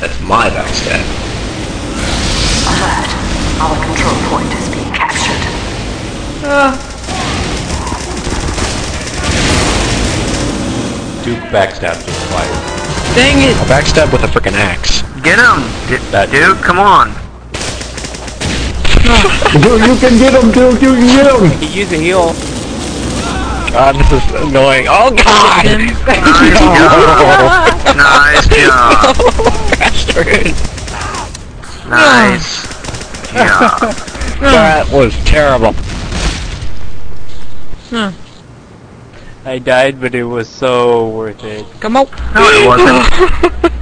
That's my backstab. Alert. Our control point is being captured. Ah. Duke backstabs with fire. Dang it! A backstab with a freaking axe. Get him! D- That- Duke, come on! Dude, you can get him, dude. You can get him. He used a heal. God, this is annoying. Oh God! Nice job! nice job! Bastard! Nice. Yeah. That was terrible. Hmm. I died, but it was so worth it. Come on! No, it wasn't.